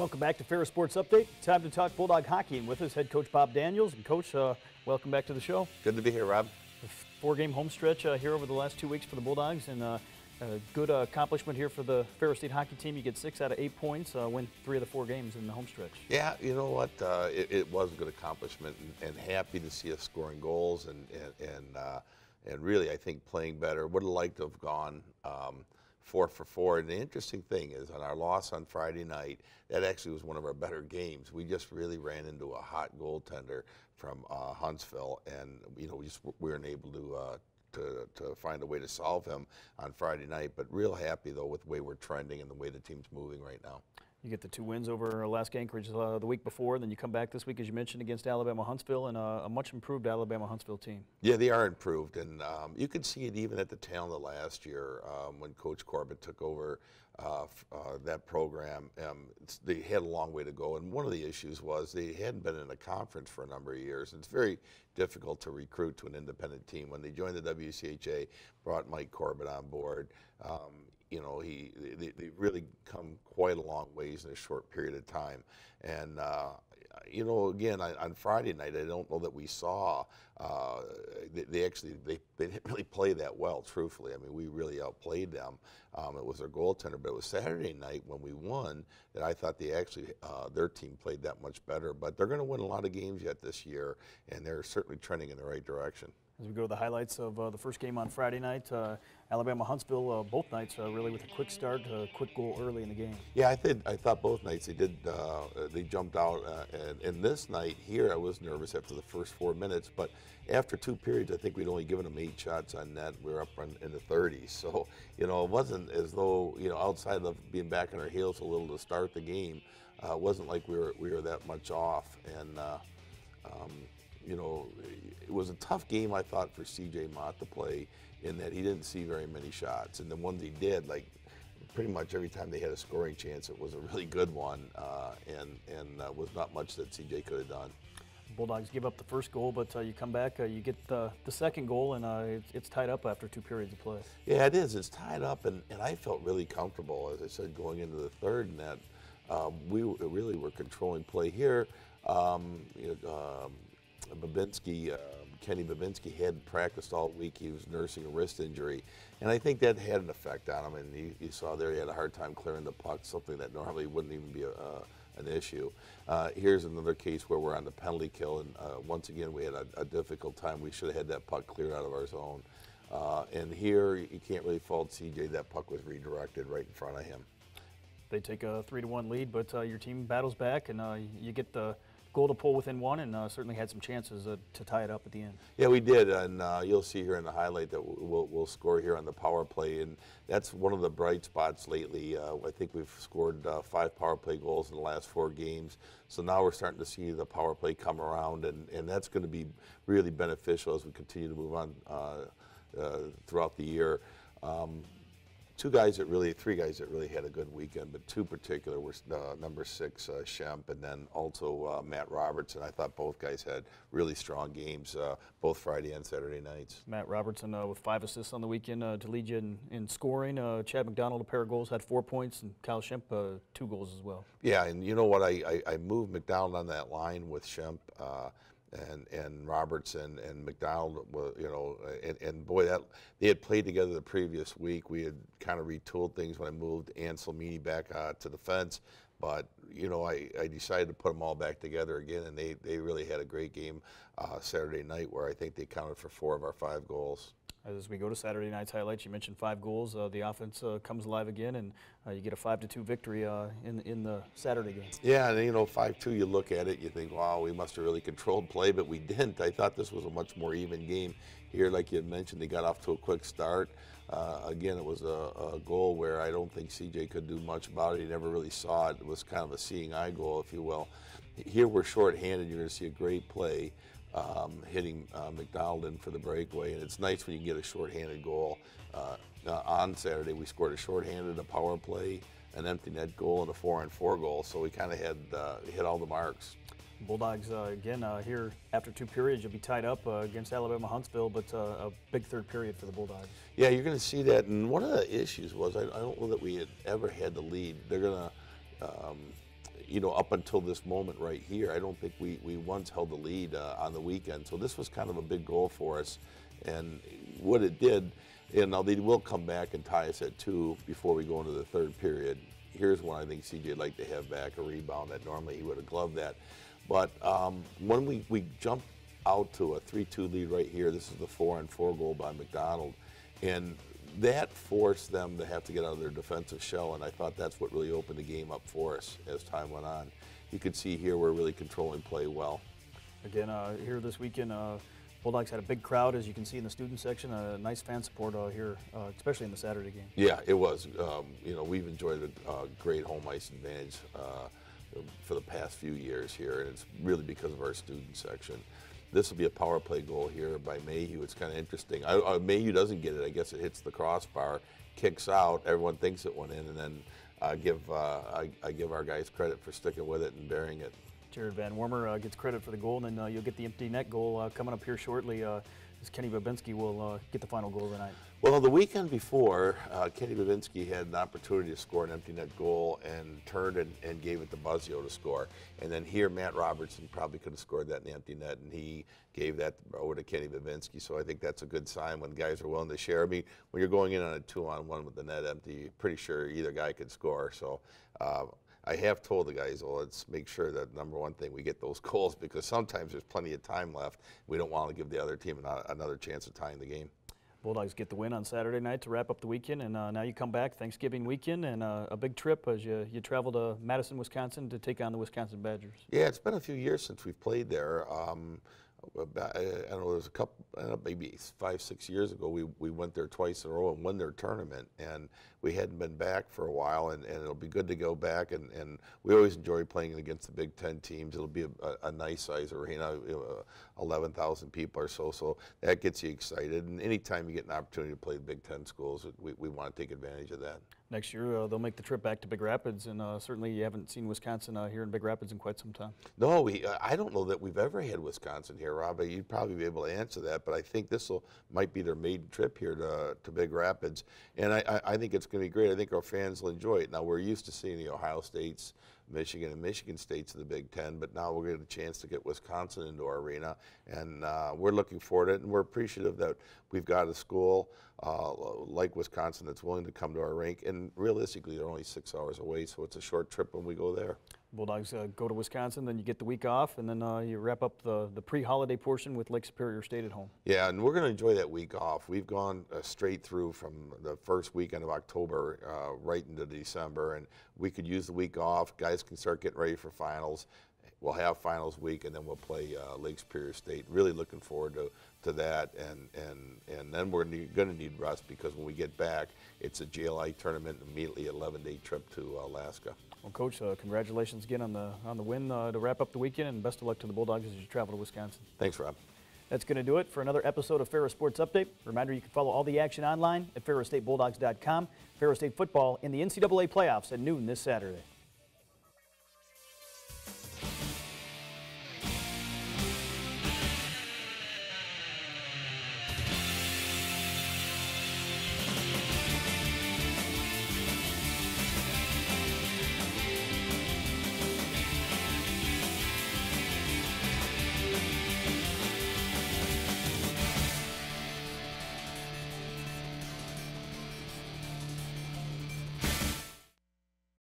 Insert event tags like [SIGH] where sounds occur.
Welcome back to Ferris Sports Update. Time to talk Bulldog hockey, and with us, head coach Bob Daniels. And coach, uh, welcome back to the show. Good to be here, Rob. Four-game home stretch uh, here over the last two weeks for the Bulldogs, and uh, a good uh, accomplishment here for the Ferris State hockey team. You get six out of eight points, uh, win three of the four games in the home stretch. Yeah, you know what? Uh, it, it, was a good accomplishment, and, and, happy to see us scoring goals, and and and, uh, and really, I think playing better. Would have liked to have gone. Um, four for four. And the interesting thing is, on our loss on Friday night, that actually was one of our better games. We just really ran into a hot goaltender from uh, Huntsville, and you know we just we weren't able to. Uh, to, to find a way to solve him on Friday night, but real happy though with the way we're trending and the way the team's moving right now. You get the two wins over Alaska Anchorage uh, the week before, then you come back this week, as you mentioned, against Alabama Huntsville and uh, a much improved Alabama Huntsville team. Yeah, they are improved, and um, you could see it even at the tail end of last year um, when Coach Corbett took over uh, uh, that program. Um, they had a long way to go, and one of the issues was they hadn't been in a conference for a number of years. It's very difficult to recruit to an independent team. When they joined the WCHA, brought Mike Corbett on board. You know, he they, they really come quite a long ways in a short period of time. And uh, you know, again, on, on, Friday night, I don't know that we saw. Uh, they, they, actually they, they didn't really play that well. Truthfully, I mean, we really outplayed them. Um, it was their goaltender, but it was Saturday night when we won that I thought they actually uh, their team played that much better. But they're going to win a lot of games yet this year, and they're certainly trending in the right direction. As we go to the highlights of uh, the first game on Friday night, uh, Alabama Huntsville, uh, both nights uh, really with a quick start, a quick goal early in the game. Yeah, I think I thought both nights they did. Uh, they jumped out, uh, and, and, this night here I was nervous after the first four minutes, but after two periods I think we'd only given them eight shots on net. We were up in the 30s, so you know it wasn't as though you know outside of being back on our heels a little to start the game, it wasn't like we were we were that much off, and. Um, you know, it was a tough game, I thought, for C.J. Motte to play in that he didn't see very many shots. And the ones he did, like pretty much every time they had a scoring chance, it was a really good one uh, and, and uh, was not much that C.J. could have done. Bulldogs give up the first goal, but uh, you come back, uh, you get the, the second goal, and uh, it's, it's, tied up after two periods of play. Yeah, it is. It's tied up, and, and I felt really comfortable, as I said, going into the third, and that um, we really were controlling play here. Um, you know, um, Babinski, uh, Kenny Babinski hadn't practiced all week. He was nursing a wrist injury, and I think that had an effect on him. And you, you saw there he had a hard time clearing the puck, something that normally wouldn't even be a, uh, an issue. Uh, here's another case where we're on the penalty kill, and uh, once again we had a, a, difficult time. We should have had that puck cleared out of our zone. Uh, and here you can't really fault CJ. That puck was redirected right in front of him. They take a three to one lead, but uh, your team battles back, and you get the goal to pull within one, and uh, certainly had some chances uh, to tie it up at the end. Yeah, we did, and uh, you'll see here in the highlight that we'll, we'll, score here on the power play, and that's one of the bright spots lately. Uh, I think we've scored uh, five power play goals in the last four games, so now we're starting to see the power play come around, and, and that's going to be really beneficial as we continue to move on uh, throughout the year. Um, two guys that really, three guys that really had a good weekend, but two particular were uh, number six uh, Schempp and then also uh, Matt Robertson. I thought both guys had really strong games, uh, both Friday and Saturday nights. Matt Robertson uh, with five assists on the weekend uh, to lead you in, in scoring. Chad McDonald, a pair of goals, had four points, and Kyle Schempp, two goals as well. Yeah, and you know what? I, I, I moved McDonald on that line with Schempp and and Robertson and McDonald, were you know, and, and boy, that they had played together the previous week. We had kind of retooled things when I moved Ansel Meany back uh, to the fence, but you know, I, I decided to put them all back together again, and they they really had a great game uh, Saturday night, where I think they counted for four of our five goals. As we go to Saturday night's highlights, you mentioned five goals. Uh, the offense uh, comes alive again, and uh, you get a five to two victory uh, in in the Saturday game. Yeah, and you know, five two. You look at it, you think, wow, we must have really controlled play, but we didn't. I thought this was a much more even game. Here, like you mentioned, they got off to a quick start. Uh, again, it was a, a, goal where I don't think CJ could do much about it. He never really saw it. It was kind of a seeing eye goal, if you will. Here we're short-handed. You're going to see a great play um, hitting uh, McDonald in for the breakaway. And it's nice when you get a shorthanded goal. Uh, uh, on Saturday, we scored a shorthanded, a power play, an empty net goal, and a four and four goal. So we kind of had uh, hit all the marks. Bulldogs uh, again uh, here after two periods. You'll be tied up against Alabama Huntsville, but a big third period for the Bulldogs. Yeah, you're going to see that. And one of the issues was I, I, don't know that we had ever had the lead. They're going to. Um, you know, up until this moment right here, I don't think we, we once held the lead uh, on the weekend. So this was kind of a big goal for us. And what it did, and now they will come back and tie us at two before we go into the third period. Here's one I think CJ'd like to have back a rebound that normally he would have gloved that. But um, when we, we jumped out to a 3 2 lead right here, this is the 4 on 4 goal by McDonald. And that forced them to have to get out of their defensive shell, and I thought that's what really opened the game up for us as time went on. You could see here we're really controlling play well. Again, uh, here this weekend, uh, Bulldogs had a big crowd, as you can see in the student section. A nice fan support uh, here, uh, especially in the Saturday game. Yeah, it was. Um, you know, we've enjoyed a, a great home ice advantage uh, for the past few years here, and it's really because of our student section. This will be a power play goal here by Mayhew. It's kind of interesting. I, uh, Mayhew doesn't get it. I guess it hits the crossbar, kicks out. Everyone thinks it went in, and then I give uh, I, I, give our guys credit for sticking with it and bearing it. Jared Van Wormer uh, gets credit for the goal, and then uh, you'll get the empty net goal uh, coming up here shortly. As Kenny Babinski will uh, get the final goal tonight. Well, the weekend before, uh, Kenny Babinski had an opportunity to score an empty net goal and turned and, and gave it to Buzzio to score. And then here, Matt Robertson probably could have scored that in the empty net, and he gave that over to Kenny Babinski. So I think that's a good sign when guys are willing to share. I mean, when you're going in on a two-on-one with the net empty, pretty sure either guy could score. So. Uh, I have told the guys, well, let's make sure that number one thing we get those [LAUGHS] goals because sometimes there's plenty of time left. We don't want to give the other team another chance of tying the game. Bulldogs get the win on Saturday night to wrap up the weekend, and uh, now you come back Thanksgiving weekend and uh, a big trip as you, you travel to Madison, Wisconsin to take on the Wisconsin Badgers. Yeah, it's been a few years since we've played there. Um, Eh, I don't know, there's a couple, maybe five, six years ago, we, we went there twice in a row and won their tournament. And we hadn't been back for a while, and, and it'll be good to go back. And, and we always enjoy playing against the Big Ten teams. It'll be a, a, a nice size arena, know, uh, 11,000 people or so. So that gets you excited. And anytime you get an opportunity to play the Big Ten schools, we, we want to take advantage of that. Next year, uh, they'll make the trip back to Big Rapids, and uh, certainly you haven't seen Wisconsin uh, here in Big Rapids in quite some time. No, we, uh, I don't know that we've ever had Wisconsin here, Rob. You'd probably be able to answer that, but I think this might be their maiden trip here to, to Big Rapids, and I, I, I think it's going to be great. I think our fans will enjoy it. Now we're used to seeing the Ohio States, Michigan, and Michigan States of the Big Ten, but now we're getting a chance to get Wisconsin into our arena, and uh, we're looking forward to it, and we're appreciative that we've got a school uh, like Wisconsin that's willing to come to our rink, and realistically, they're only six hours away, so it's a short trip when we go there. Bulldogs uh, go to Wisconsin, then you get the week off, and then uh, you wrap up the, the pre-holiday portion with Lake Superior State at home. Yeah, and we're going to enjoy that week off. We've gone uh, straight through from the first weekend of October uh, right into December, and we could use the week off. Guys can start getting ready for finals. We'll have finals week, and then we'll play uh, Lake Superior State. Really looking forward to, to that, and and and then we're going to need rest because when we get back, it's a JLI tournament immediately, 11-day trip to Alaska. Well, Coach, uh, congratulations again on the on the win uh, to wrap up the weekend, and best of luck to the Bulldogs as you travel to Wisconsin. Thanks, Rob. That's going to do it for another episode of Ferris Sports Update. Reminder, you can follow all the action online at ferrisstatebulldogs.com. Ferris State football in the NCAA playoffs at noon this Saturday.